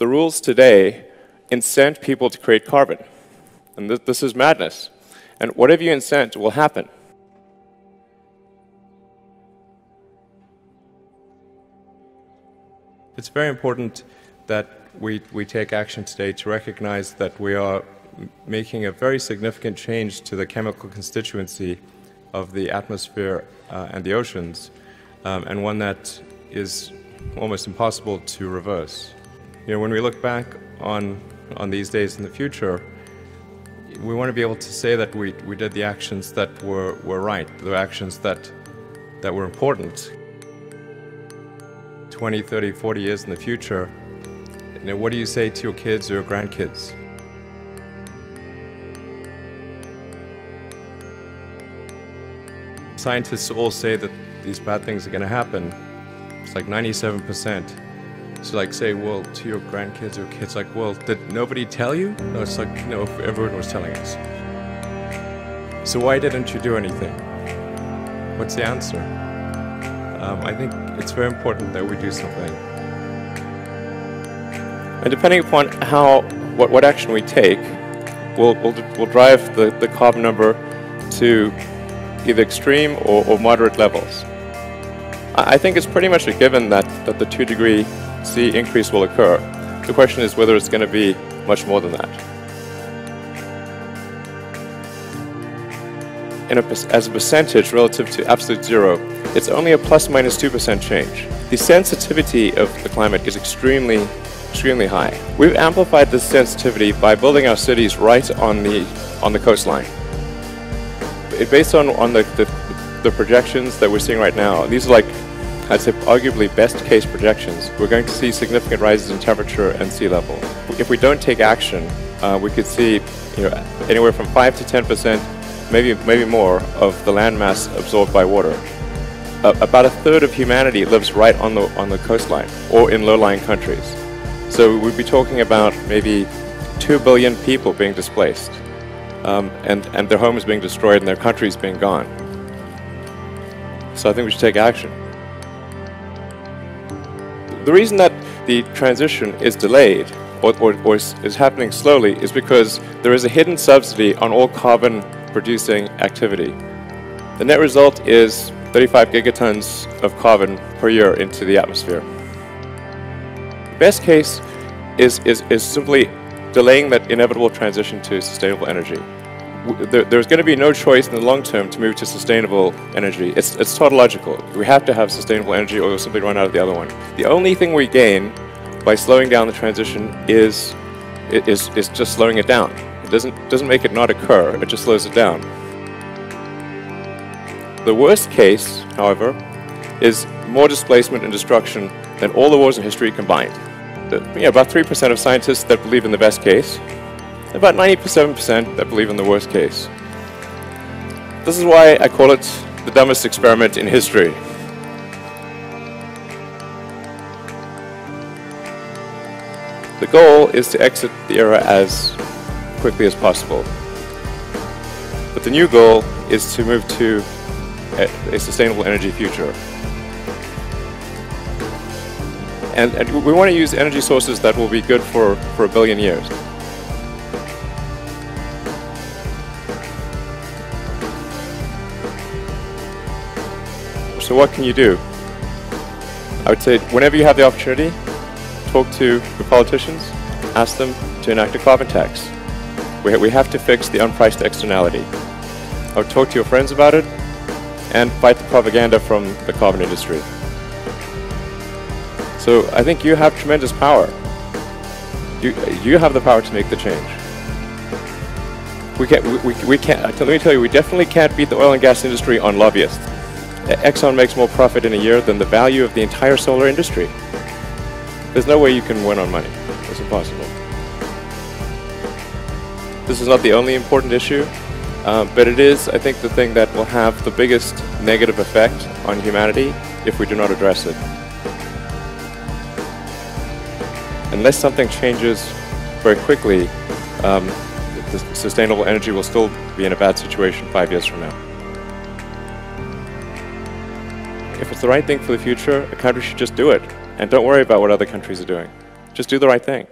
the rules today incent people to create carbon. And th this is madness. And whatever you incent will happen. It's very important that we, we take action today to recognize that we are making a very significant change to the chemical constituency of the atmosphere uh, and the oceans, um, and one that is almost impossible to reverse. You know, when we look back on, on these days in the future, we want to be able to say that we, we did the actions that were, were right, the actions that, that were important. 20, 30, 40 years in the future, you know, what do you say to your kids or your grandkids? Scientists all say that these bad things are going to happen. It's like 97%. So like say, well, to your grandkids or kids, like, well, did nobody tell you? No, it's like, no, everyone was telling us. So why didn't you do anything? What's the answer? Um, I think it's very important that we do something. And depending upon how, what, what action we take, we'll, we'll, we'll drive the, the carbon number to either extreme or, or moderate levels. I think it's pretty much a given that, that the 2 degree C increase will occur. The question is whether it's going to be much more than that. A, as a percentage relative to absolute zero, it's only a plus minus 2% change. The sensitivity of the climate is extremely, extremely high. We've amplified this sensitivity by building our cities right on the, on the coastline. It, based on, on the, the, the projections that we're seeing right now, these are like Say arguably best case projections, we're going to see significant rises in temperature and sea level. If we don't take action, uh, we could see you know, anywhere from 5 to 10 percent, maybe, maybe more, of the landmass absorbed by water. Uh, about a third of humanity lives right on the, on the coastline or in low-lying countries. So we'd be talking about maybe 2 billion people being displaced um, and, and their homes being destroyed and their countries being gone. So I think we should take action. The reason that the transition is delayed or, or, or is, is, happening slowly is because there is a hidden subsidy on all carbon producing activity. The net result is 35 gigatons of carbon per year into the atmosphere. Best case is, is, is simply delaying that inevitable transition to sustainable energy there's going to be no choice in the long term to move to sustainable energy. It's, it's tautological. We have to have sustainable energy or we'll simply run out of the other one. The only thing we gain by slowing down the transition is, is, is just slowing it down. It doesn't, doesn't make it not occur, it just slows it down. The worst case, however, is more displacement and destruction than all the wars in history combined. The, yeah, about 3% of scientists that believe in the best case, about 97% that believe in the worst case. This is why I call it the dumbest experiment in history. The goal is to exit the era as quickly as possible. But the new goal is to move to a, sustainable energy future. And, and we want to use energy sources that will be good for, for a billion years. So what can you do? I would say whenever you have the opportunity, talk to your politicians, ask them to enact a carbon tax. We, we have to fix the unpriced externality. I would talk to your friends about it and fight the propaganda from the carbon industry. So I think you have tremendous power. You, you have the power to make the change. We can't, we, we, we can't, let me tell you, we definitely can't beat the oil and gas industry on lobbyists. Exxon makes more profit in a year than the value of the entire solar industry. There's no way you can win on money. It's impossible. This is not the only important issue, um, but it is, I think, the thing that will have the biggest negative effect on humanity if we do not address it. Unless something changes very quickly, um, sustainable energy will still be in a bad situation five years from now. If it's the right thing for the future, a country should just do it. And don't worry about what other countries are doing. Just do the right thing.